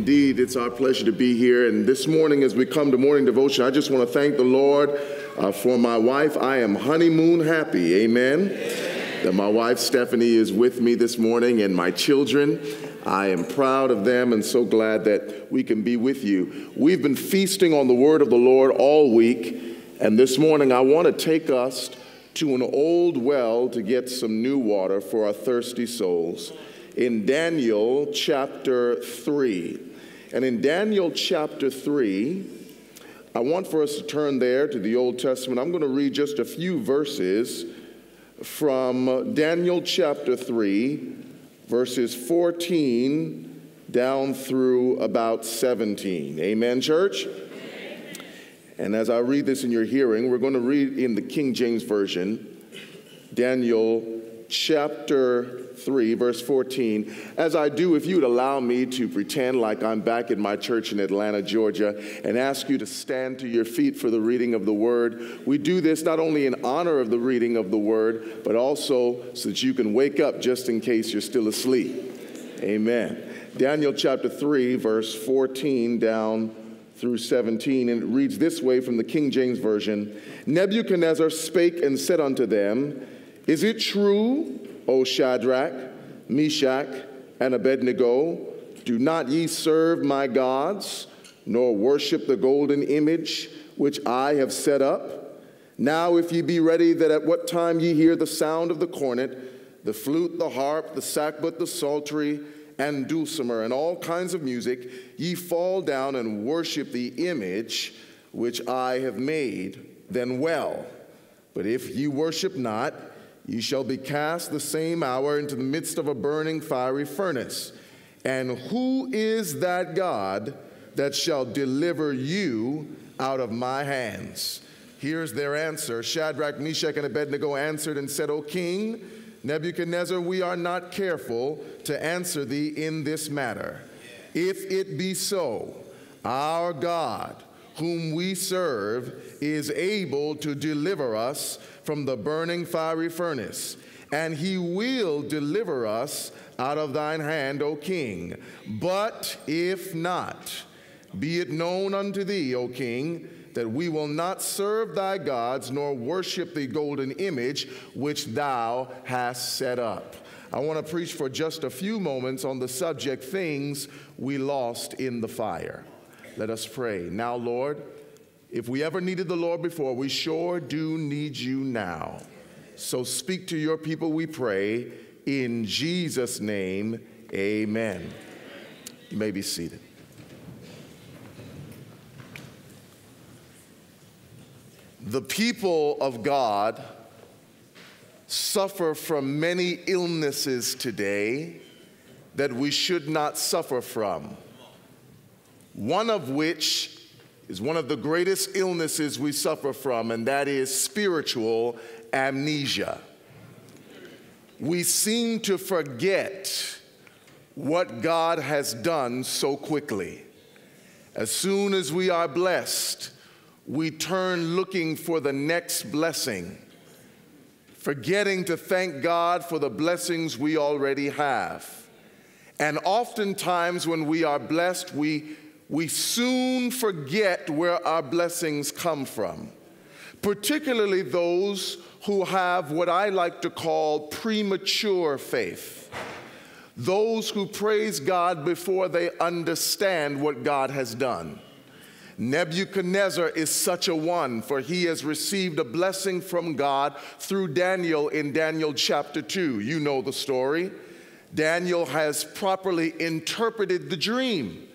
Indeed, it's our pleasure to be here. And this morning, as we come to morning devotion, I just want to thank the Lord uh, for my wife. I am honeymoon happy. Amen. Amen. That my wife Stephanie is with me this morning and my children. I am proud of them and so glad that we can be with you. We've been feasting on the word of the Lord all week. And this morning, I want to take us to an old well to get some new water for our thirsty souls in Daniel chapter 3. And in Daniel chapter 3, I want for us to turn there to the Old Testament. I'm going to read just a few verses from uh, Daniel chapter 3, verses 14 down through about 17. Amen, church? And as I read this in your hearing, we're going to read in the King James Version, Daniel chapter 3, verse 14. As I do, if you would allow me to pretend like I'm back in my church in Atlanta, Georgia, and ask you to stand to your feet for the reading of the word. We do this not only in honor of the reading of the word, but also so that you can wake up just in case you're still asleep. Amen. Daniel chapter 3, verse 14 down through 17, and it reads this way from the King James Version Nebuchadnezzar spake and said unto them, Is it true, O Shadrach, Meshach, and Abednego, do not ye serve my gods, nor worship the golden image which I have set up? Now, if ye be ready, that at what time ye hear the sound of the cornet, the flute, the harp, the sackbut, the psaltery, and dulcimer, and all kinds of music, ye fall down and worship the image which I have made, then well. But if ye worship not, Ye shall be cast the same hour into the midst of a burning fiery furnace. And who is that God that shall deliver you out of my hands? Here's their answer Shadrach, Meshach, and Abednego answered and said, O king, Nebuchadnezzar, we are not careful to answer thee in this matter. If it be so, our God, whom we serve, is able to deliver us from the burning fiery furnace, and he will deliver us out of thine hand, O king. But if not, be it known unto thee, O king, that we will not serve thy gods nor worship the golden image which thou hast set up. I want to preach for just a few moments on the subject things we lost in the fire. Let us pray. Now, Lord, if we ever needed the Lord before, we sure do need you now. So speak to your people, we pray. In Jesus' name, amen. You may be seated. The people of God suffer from many illnesses today that we should not suffer from. One of which is one of the greatest illnesses we suffer from, and that is spiritual amnesia. We seem to forget what God has done so quickly. As soon as we are blessed, we turn looking for the next blessing, forgetting to thank God for the blessings we already have. And oftentimes, when we are blessed, we we soon forget where our blessings come from, particularly those who have what I like to call premature faith. Those who praise God before they understand what God has done. Nebuchadnezzar is such a one, for he has received a blessing from God through Daniel in Daniel chapter 2. You know the story. Daniel has properly interpreted the dream.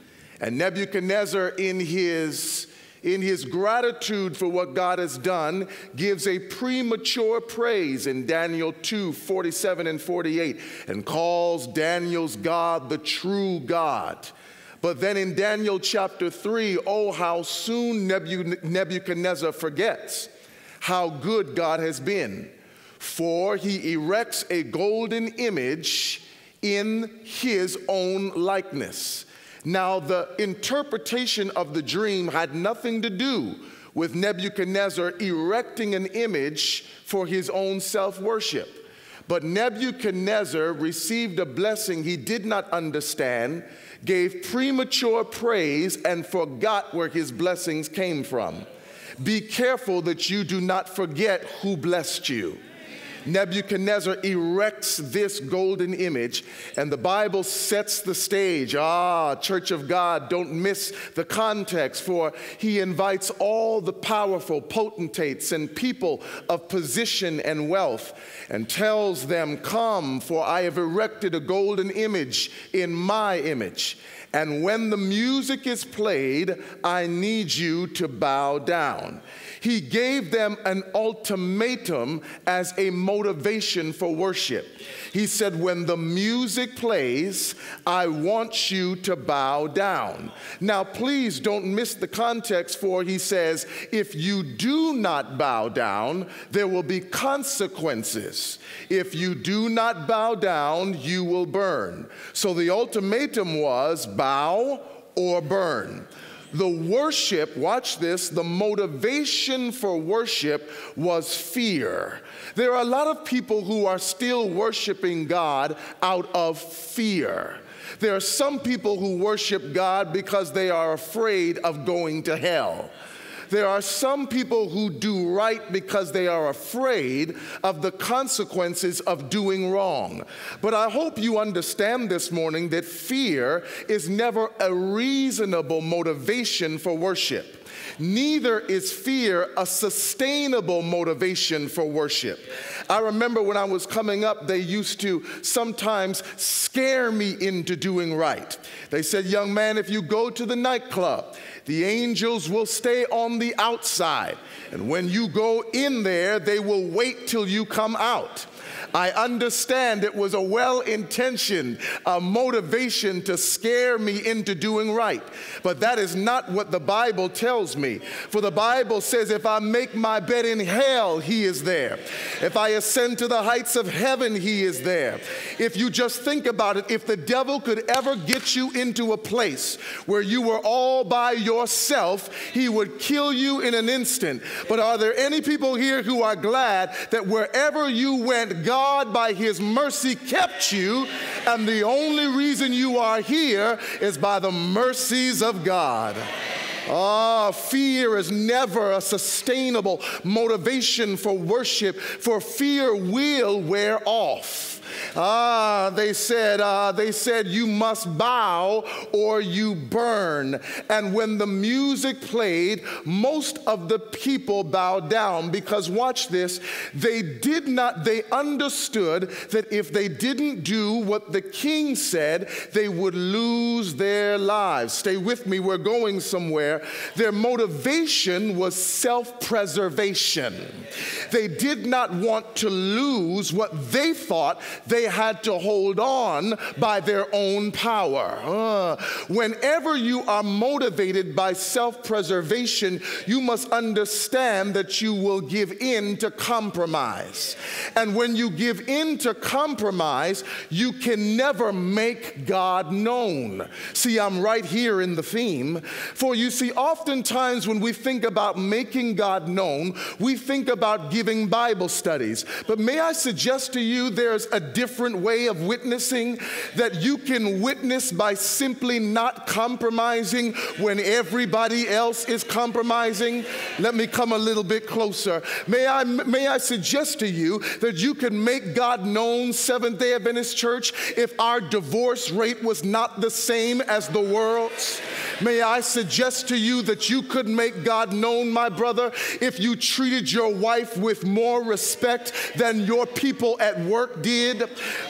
And Nebuchadnezzar, in his, in his gratitude for what God has done, gives a premature praise in Daniel 2 47 and 48 and calls Daniel's God the true God. But then in Daniel chapter 3, oh, how soon Nebuchadnezzar forgets how good God has been. For he erects a golden image in his own likeness. Now, the interpretation of the dream had nothing to do with Nebuchadnezzar erecting an image for his own self worship. But Nebuchadnezzar received a blessing he did not understand, gave premature praise, and forgot where his blessings came from. Be careful that you do not forget who blessed you. Nebuchadnezzar erects this golden image, and the Bible sets the stage. Ah, Church of God, don't miss the context, for he invites all the powerful potentates and people of position and wealth and tells them, Come, for I have erected a golden image in my image. And when the music is played, I need you to bow down. He gave them an ultimatum as a motivation for worship. He said, When the music plays, I want you to bow down. Now, please don't miss the context, for he says, If you do not bow down, there will be consequences. If you do not bow down, you will burn. So the ultimatum was bow or burn. The worship, watch this, the motivation for worship was fear. There are a lot of people who are still worshiping God out of fear. There are some people who worship God because they are afraid of going to hell. There are some people who do right because they are afraid of the consequences of doing wrong. But I hope you understand this morning that fear is never a reasonable motivation for worship. Neither is fear a sustainable motivation for worship. I remember when I was coming up, they used to sometimes scare me into doing right. They said, Young man, if you go to the nightclub, the angels will stay on the outside. And when you go in there, they will wait till you come out. I understand it was a well intentioned motivation to scare me into doing right. But that is not what the Bible tells me. For the Bible says, if I make my bed in hell, He is there. If I ascend to the heights of heaven, He is there. If you just think about it, if the devil could ever get you into a place where you were all by yourself, he would kill you in an instant. But are there any people here who are glad that wherever you went, God God, by His mercy, kept you, and the only reason you are here is by the mercies of God. Ah, fear is never a sustainable motivation for worship, for fear will wear off. Ah, they said, uh, they said, you must bow or you burn. And when the music played, most of the people bowed down because, watch this, they did not, they understood that if they didn't do what the king said, they would lose their lives. Stay with me, we're going somewhere. Their motivation was self preservation. They did not want to lose what they thought they had to hold on by their own power. Uh, whenever you are motivated by self preservation, you must understand that you will give in to compromise. And when you give in to compromise, you can never make God known. See, I'm right here in the theme. For you see, oftentimes when we think about making God known, we think about giving Bible studies. But may I suggest to you there's a different way of witnessing that you can witness by simply not compromising when everybody else is compromising? Let me come a little bit closer. May I, may I suggest to you that you can make God known, Seventh day Adventist Church, if our divorce rate was not the same as the world's? May I suggest to you that you could make God known, my brother, if you treated your wife with more respect than your people at work did.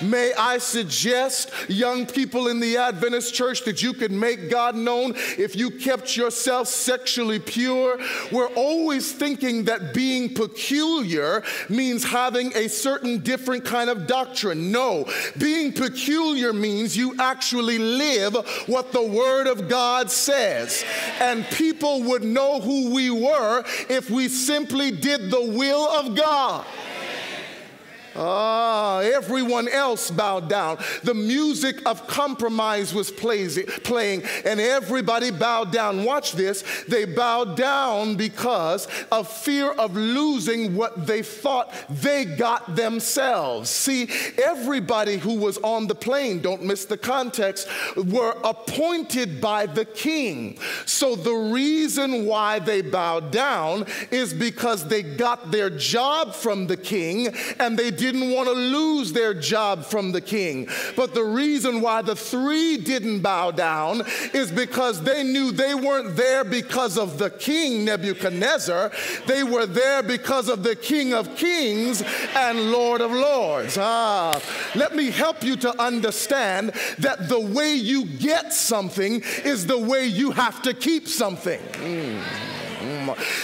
May I suggest, young people in the Adventist church, that you could make God known if you kept yourself sexually pure. We're always thinking that being peculiar means having a certain different kind of doctrine. No, being peculiar means you actually live what the Word of God says. And people would know who we were if we simply did the will of God. Ah, everyone else bowed down. The music of compromise was playing, and everybody bowed down. Watch this. They bowed down because of fear of losing what they thought they got themselves. See, everybody who was on the plain, don't miss the context, were appointed by the king. So the reason why they bowed down is because they got their job from the king and they didn't want to lose their job from the king. But the reason why the three didn't bow down is because they knew they weren't there because of the king Nebuchadnezzar, they were there because of the King of Kings and Lord of Lords. Ah, let me help you to understand that the way you get something is the way you have to keep something. Mm.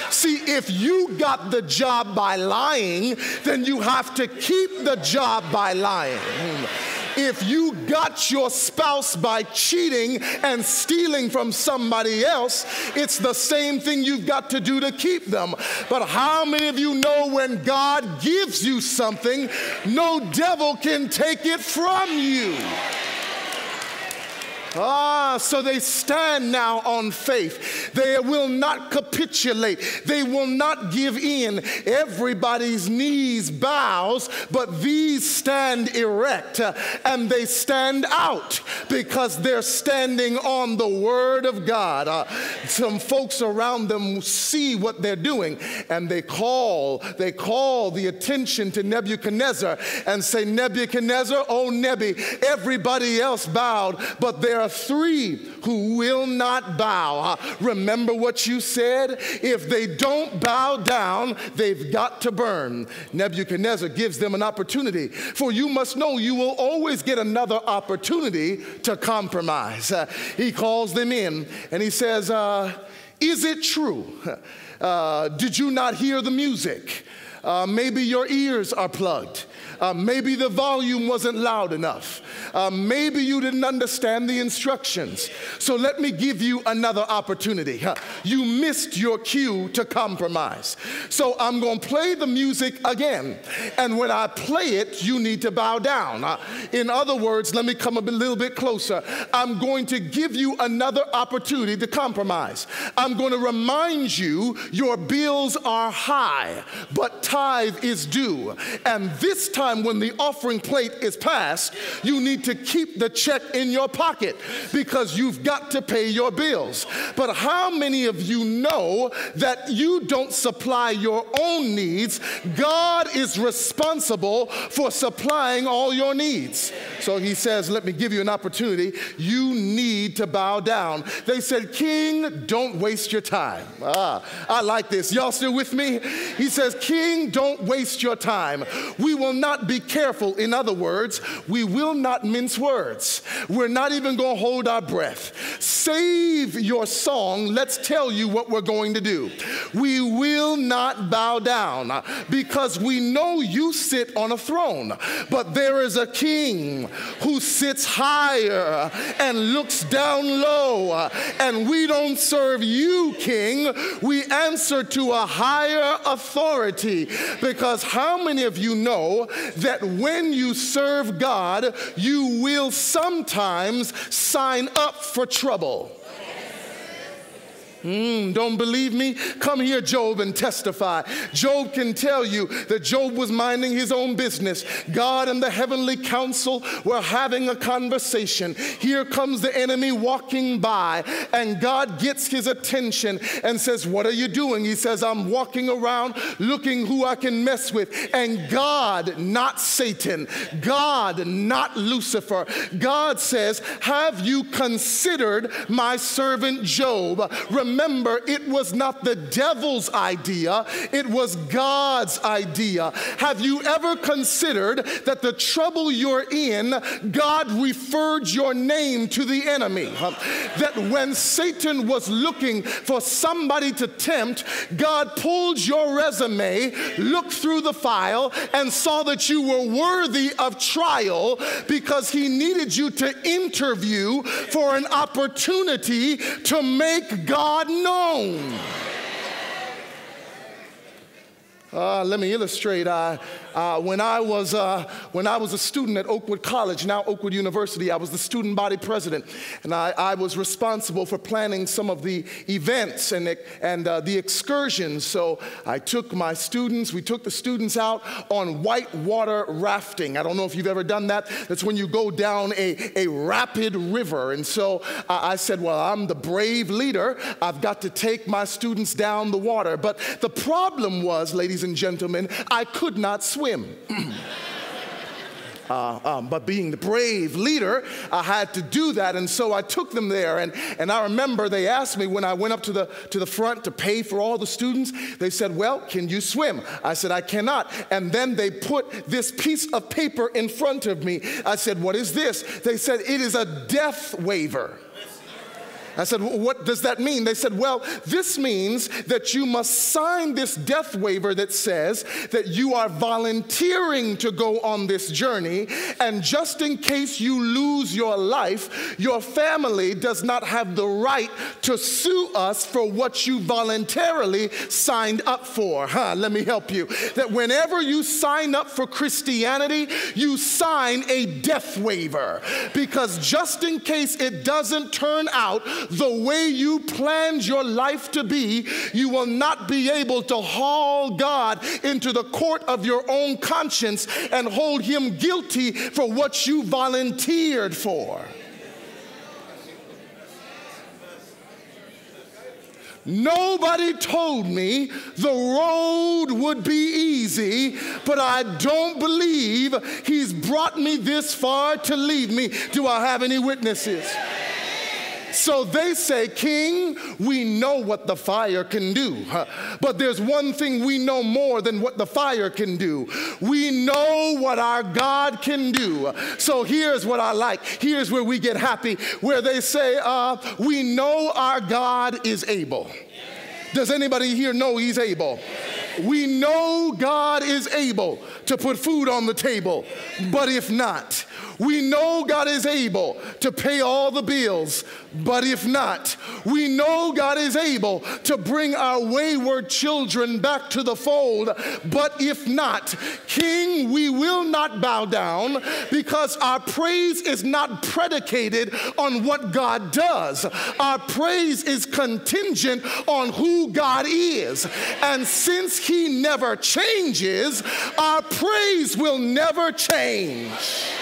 See, if you got the job by lying, then you have to keep the job by lying. If you got your spouse by cheating and stealing from somebody else, it's the same thing you've got to do to keep them. But how many of you know when God gives you something, no devil can take it from you? Ah, so they stand now on faith. They will not capitulate. They will not give in. Everybody's knees bows, but these stand erect uh, and they stand out because they're standing on the word of God. Uh, some folks around them see what they're doing and they call, they call the attention to Nebuchadnezzar and say, Nebuchadnezzar, oh Nebi, everybody else bowed, but they're are three who will not bow. Remember what you said? If they don't bow down, they've got to burn. Nebuchadnezzar gives them an opportunity. For you must know you will always get another opportunity to compromise. Uh, he calls them in and he says, uh, Is it true? Uh, did you not hear the music? Uh, maybe your ears are plugged. Uh, maybe the volume wasn't loud enough. Uh, maybe you didn't understand the instructions. So let me give you another opportunity. You missed your cue to compromise. So I'm going to play the music again. And when I play it, you need to bow down. Uh, in other words, let me come a little bit closer. I'm going to give you another opportunity to compromise. I'm going to remind you your bills are high, but tithe is due. And this time, when the offering plate is passed, you need to keep the check in your pocket because you've got to pay your bills. But how many of you know that you don't supply your own needs? God is responsible for supplying all your needs. So he says, Let me give you an opportunity. You need to bow down. They said, King, don't waste your time. Ah, I like this. Y'all still with me? He says, King, don't waste your time. We will not be careful. In other words, we will not mince words. We're not even going to hold our breath. Save your song. Let's tell you what we're going to do. We will not bow down because we know you sit on a throne, but there is a king who sits higher and looks down low. And we don't serve you, king. We answer to a higher authority because how many of you know that when you serve God, you will sometimes sign up for trouble. Mm, don't believe me? Come here, Job, and testify. Job can tell you that Job was minding his own business. God and the heavenly council were having a conversation. Here comes the enemy walking by, and God gets his attention and says, What are you doing? He says, I'm walking around looking who I can mess with. And God, not Satan, God, not Lucifer, God says, Have you considered my servant Job? Remember remember, it was not the devil's idea, it was God's idea. Have you ever considered that the trouble you're in, God referred your name to the enemy? That when Satan was looking for somebody to tempt, God pulled your resume, looked through the file, and saw that you were worthy of trial because he needed you to interview for an opportunity to make God God known. Uh, let me illustrate. Uh, uh, when, I was, uh, when I was a student at Oakwood College, now Oakwood University, I was the student body president, and I, I was responsible for planning some of the events and, and uh, the excursions. So I took my students, we took the students out on whitewater rafting. I don't know if you've ever done that. That's when you go down a, a rapid river. And so I said, Well, I'm the brave leader. I've got to take my students down the water. But the problem was, ladies and gentlemen, I could not swim. Uh, um, but being the brave leader, I had to do that. And so I took them there. And, and I remember they asked me when I went up to the, to the front to pay for all the students, they said, Well, can you swim? I said, I cannot. And then they put this piece of paper in front of me. I said, What is this? They said, It is a death waiver. I said, What does that mean? They said, Well, this means that you must sign this death waiver that says that you are volunteering to go on this journey, and just in case you lose your life, your family does not have the right to sue us for what you voluntarily signed up for. Huh? Let me help you. That whenever you sign up for Christianity, you sign a death waiver because just in case it doesn't turn out the way you planned your life to be, you will not be able to haul God into the court of your own conscience and hold him guilty for what you volunteered for. Nobody told me the road would be easy, but I don't believe he's brought me this far to leave me. Do I have any witnesses? So they say, King, we know what the fire can do. But there's one thing we know more than what the fire can do. We know what our God can do. So here's what I like. Here's where we get happy, where they say, uh, We know our God is able. Does anybody here know he's able? We know God is able to put food on the table, but if not, we know God is able to pay all the bills, but if not, we know God is able to bring our wayward children back to the fold, but if not, King, we will not bow down because our praise is not predicated on what God does. Our praise is contingent on who God is. And since He never changes, our praise will never change.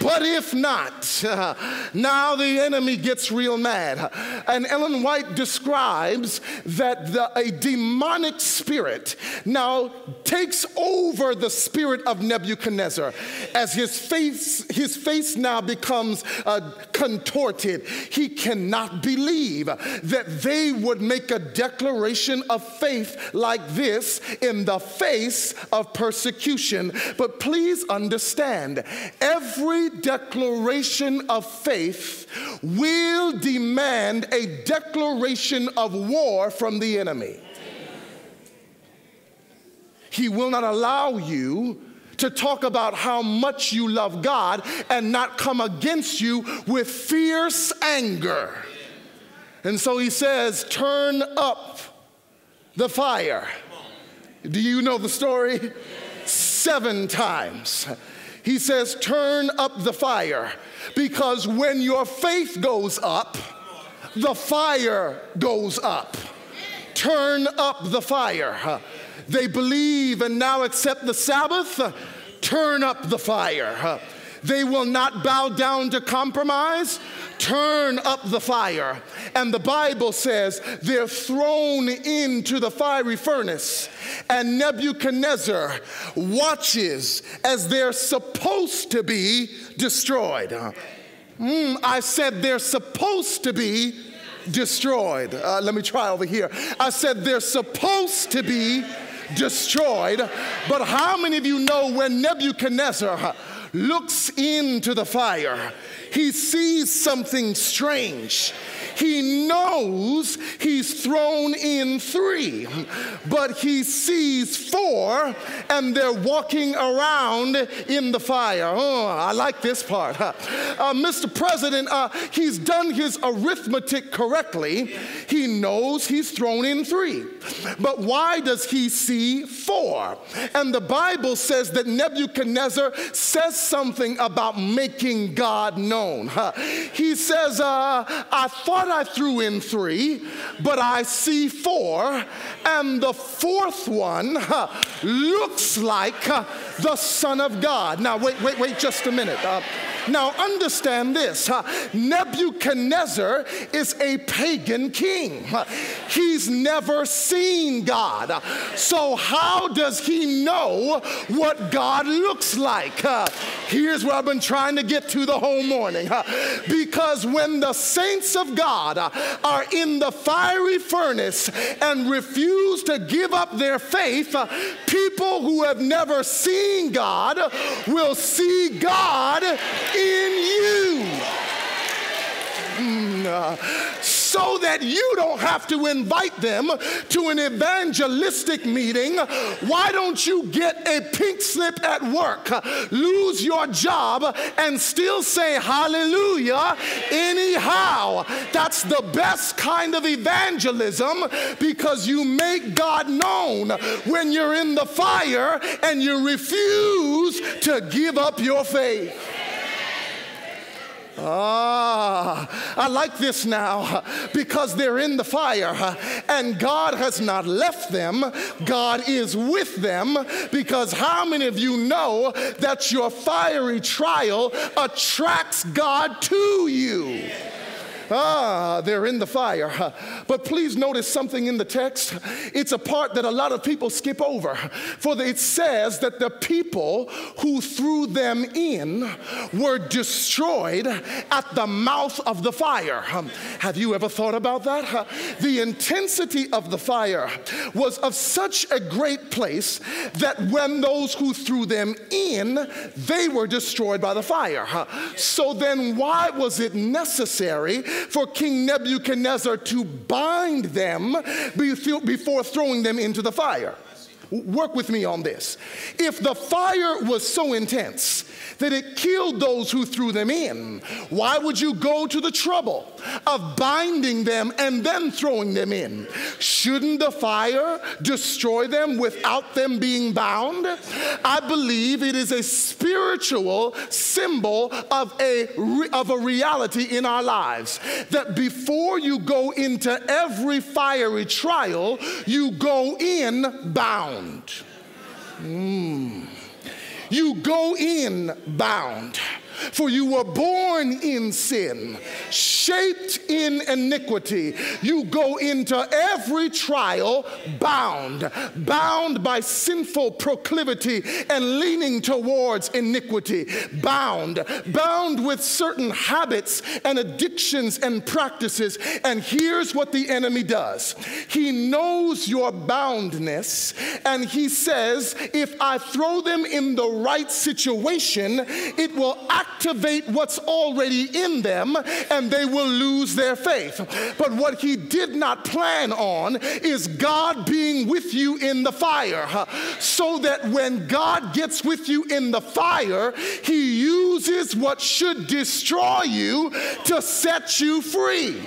But if not, now the enemy gets real mad. And Ellen White describes that the, a demonic spirit now takes over the spirit of Nebuchadnezzar as his face, his face now becomes uh, contorted. He cannot believe that they would make a declaration of faith like this in the face of persecution. But please understand, every every declaration of faith will demand a declaration of war from the enemy. He will not allow you to talk about how much you love God and not come against you with fierce anger. And so he says, Turn up the fire. Do you know the story? Seven times he says, Turn up the fire. Because when your faith goes up, the fire goes up. Turn up the fire. They believe and now accept the Sabbath. Turn up the fire. They will not bow down to compromise. Turn up the fire. And the Bible says they're thrown into the fiery furnace. And Nebuchadnezzar watches as they're supposed to be destroyed. Mm, I said they're supposed to be destroyed. Uh, let me try over here. I said they're supposed to be destroyed. But how many of you know when Nebuchadnezzar looks into the fire, he sees something strange. He knows he's thrown in three, but he sees four and they're walking around in the fire. Oh, I like this part. Uh, Mr. President, uh, he's done his arithmetic correctly. He knows he's thrown in three. But why does he see four? And the Bible says that Nebuchadnezzar says something about making God known. He says, uh, I thought I threw in three, but I see four, and the fourth one looks like the Son of God. Now, wait, wait, wait just a minute. Uh, now, understand this Nebuchadnezzar is a pagan king. He's never seen God. So, how does he know what God looks like? Here's where I've been trying to get to the whole morning. Because when the saints of God are in the fiery furnace and refuse to give up their faith, uh, people who have never seen God will see God in you. Mm, uh, so that you don't have to invite them to an evangelistic meeting. Why don't you get a pink slip at work, lose your job, and still say hallelujah anyhow? That's the best kind of evangelism because you make God known when you're in the fire and you refuse to give up your faith. Ah, I like this now because they're in the fire and God has not left them. God is with them because how many of you know that your fiery trial attracts God to you? Ah, they're in the fire. But please notice something in the text. It's a part that a lot of people skip over. For it says that the people who threw them in were destroyed at the mouth of the fire. Have you ever thought about that? The intensity of the fire was of such a great place that when those who threw them in, they were destroyed by the fire. So then, why was it necessary for King Nebuchadnezzar to bind them before throwing them into the fire. Work with me on this. If the fire was so intense that it killed those who threw them in, why would you go to the trouble of binding them and then throwing them in? Shouldn't the fire destroy them without them being bound? I believe it is a spiritual symbol of a, of a reality in our lives that before you go into every fiery trial, you go in bound. Mm. You go in bound. For you were born in sin, shaped in iniquity. You go into every trial bound, bound by sinful proclivity and leaning towards iniquity, bound, bound with certain habits and addictions and practices. And here's what the enemy does he knows your boundness, and he says, if I throw them in the right situation, it will act activate what's already in them and they will lose their faith. But what he did not plan on is God being with you in the fire, so that when God gets with you in the fire, he uses what should destroy you to set you free.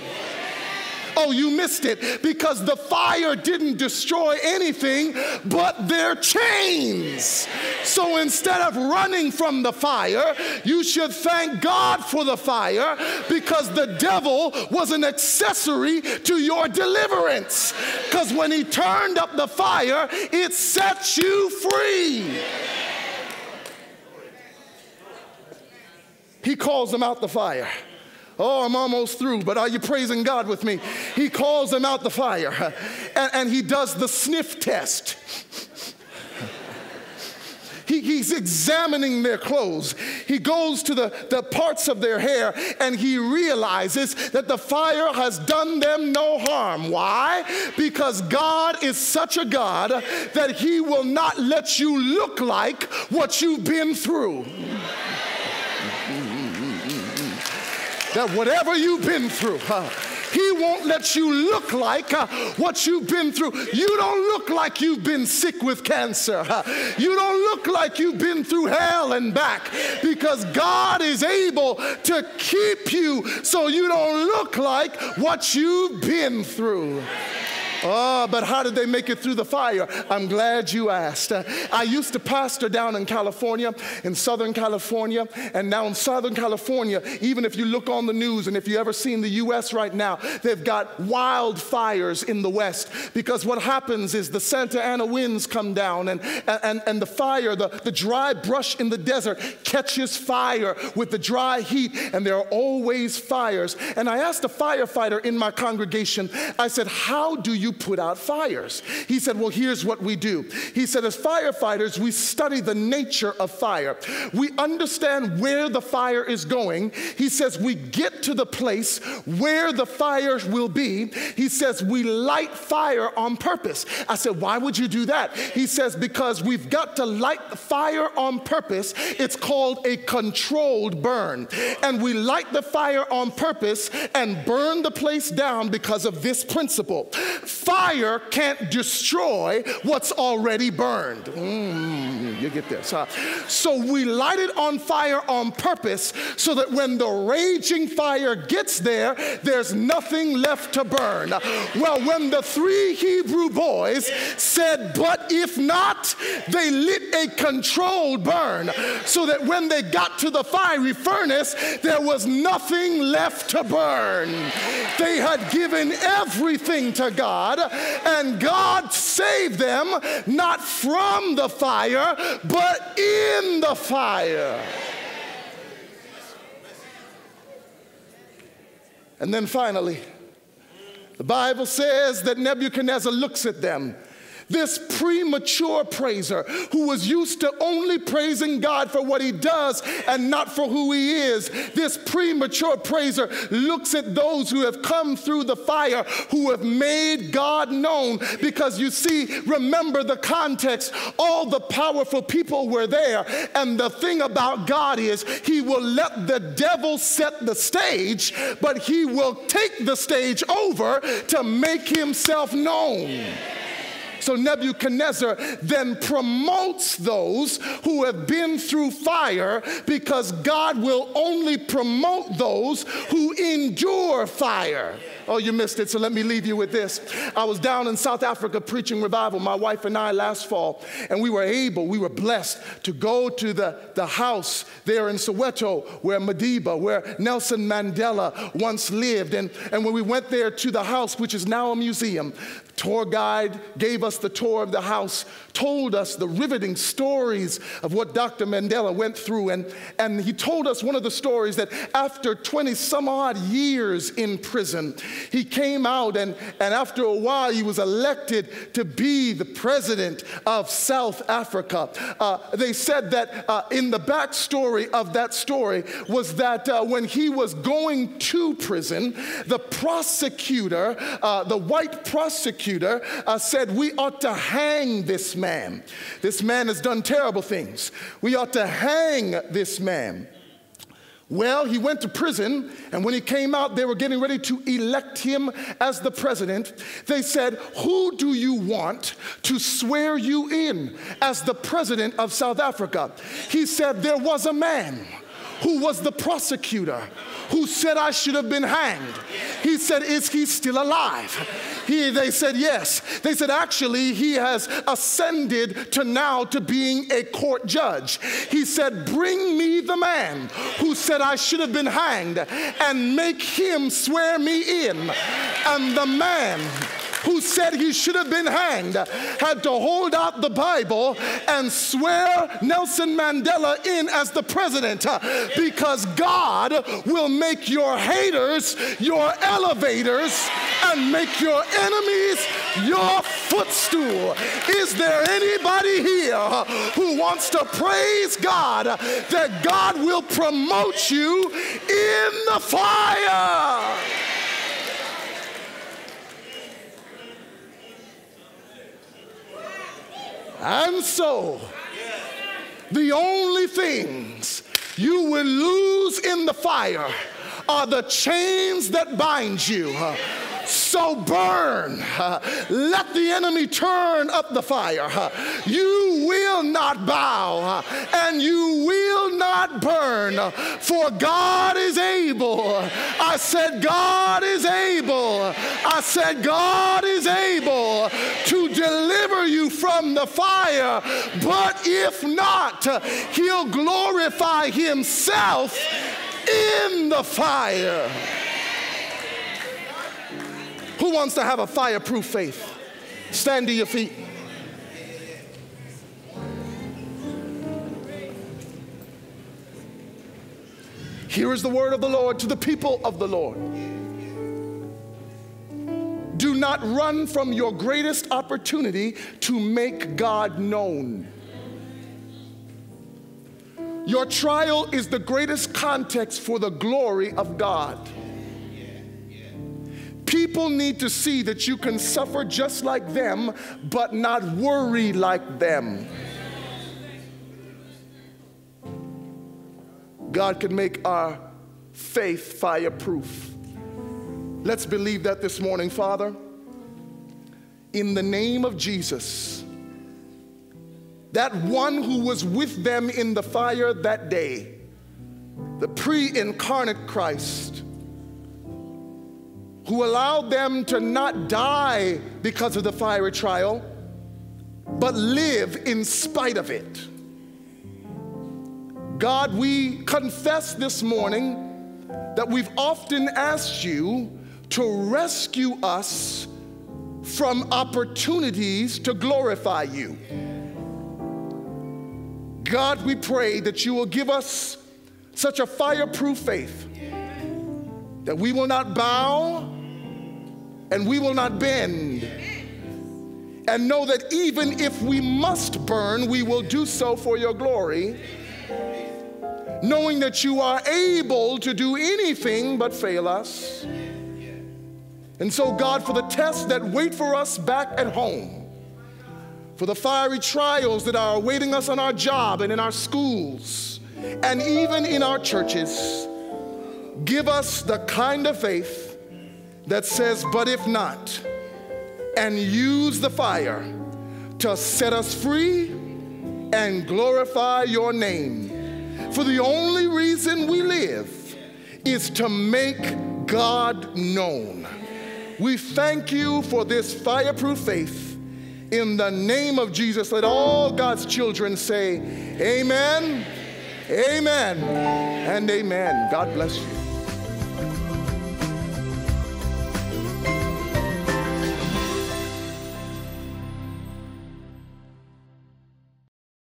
Oh, you missed it because the fire didn't destroy anything but their chains. So instead of running from the fire, you should thank God for the fire because the devil was an accessory to your deliverance. Because when he turned up the fire, it set you free. He calls them out the fire. Oh, I'm almost through, but are you praising God with me? He calls them out the fire and, and he does the sniff test. He, he's examining their clothes. He goes to the, the parts of their hair and he realizes that the fire has done them no harm. Why? Because God is such a God that he will not let you look like what you've been through that whatever you've been through, he won't let you look like uh, what you've been through. You don't look like you've been sick with cancer. You don't look like you've been through hell and back because God is able to keep you so you don't look like what you've been through. Oh, but how did they make it through the fire? I'm glad you asked. I used to pastor down in California, in Southern California, and now in Southern California, even if you look on the news and if you ever seen the U.S. right now, they've got wildfires in the West because what happens is the Santa Ana winds come down and, and, and the fire, the, the dry brush in the desert catches fire with the dry heat, and there are always fires. And I asked a firefighter in my congregation, I said, How do you you put out fires? He said, Well, here's what we do. He said, As firefighters, we study the nature of fire. We understand where the fire is going. He says, We get to the place where the fire will be. He says, We light fire on purpose. I said, Why would you do that? He says, Because we've got to light the fire on purpose. It's called a controlled burn. And we light the fire on purpose and burn the place down because of this principle fire can't destroy what's already burned. Mm, you get this. Huh? So we light it on fire on purpose so that when the raging fire gets there, there's nothing left to burn. Well, when the three Hebrew boys said, But if not, they lit a controlled burn so that when they got to the fiery furnace, there was nothing left to burn. They had given everything to. God, and God saved them not from the fire, but in the fire. And then finally, the Bible says that Nebuchadnezzar looks at them this premature praiser who was used to only praising God for what he does and not for who he is. This premature praiser looks at those who have come through the fire, who have made God known. Because you see, remember the context, all the powerful people were there. And the thing about God is, he will let the devil set the stage, but he will take the stage over to make himself known. So Nebuchadnezzar then promotes those who have been through fire because God will only promote those who endure fire. Oh, you missed it, so let me leave you with this. I was down in South Africa preaching revival, my wife and I last fall, and we were able, we were blessed to go to the, the house there in Soweto where Madiba, where Nelson Mandela once lived. And, and when we went there to the house, which is now a museum, tour guide gave us the tour of the house, told us the riveting stories of what Dr. Mandela went through. And, and he told us one of the stories that after 20 some odd years in prison, he came out and, and after a while he was elected to be the president of South Africa. Uh, they said that uh, in the backstory of that story was that uh, when he was going to prison, the prosecutor, uh, the white prosecutor, prosecutor uh, said, We ought to hang this man. This man has done terrible things. We ought to hang this man. Well, he went to prison, and when he came out, they were getting ready to elect him as the president. They said, Who do you want to swear you in as the president of South Africa? He said, There was a man who was the prosecutor who said I should have been hanged. He said, Is he still alive? He, they said, Yes. They said, Actually, he has ascended to now to being a court judge. He said, Bring me the man who said I should have been hanged and make him swear me in. And the man who said he should have been hanged had to hold out the Bible and swear Nelson Mandela in as the president because God will make your haters your elevators and make your enemies your footstool. Is there anybody here who wants to praise God that God will promote you in the fire? And so, the only things you will lose in the fire are the chains that bind you So burn. Let the enemy turn up the fire. You will not bow and you will not burn, for God is able. I said, God is able. I said, God is able to deliver you from the fire. But if not, he'll glorify himself in the fire. Wants to have a fireproof faith? Stand to your feet. Here is the word of the Lord to the people of the Lord. Do not run from your greatest opportunity to make God known. Your trial is the greatest context for the glory of God. People need to see that you can suffer just like them, but not worry like them. God can make our faith fireproof. Let's believe that this morning, Father. In the name of Jesus, that one who was with them in the fire that day, the pre incarnate Christ, who allowed them to not die because of the fiery trial, but live in spite of it. God, we confess this morning that we've often asked you to rescue us from opportunities to glorify you. God, we pray that you will give us such a fireproof faith that we will not bow and we will not bend. And know that even if we must burn, we will do so for your glory, knowing that you are able to do anything but fail us. And so, God, for the tests that wait for us back at home, for the fiery trials that are awaiting us on our job and in our schools, and even in our churches, give us the kind of faith that says, But if not, and use the fire to set us free and glorify your name. For the only reason we live is to make God known. We thank you for this fireproof faith. In the name of Jesus, let all God's children say, Amen, Amen, and Amen. God bless you.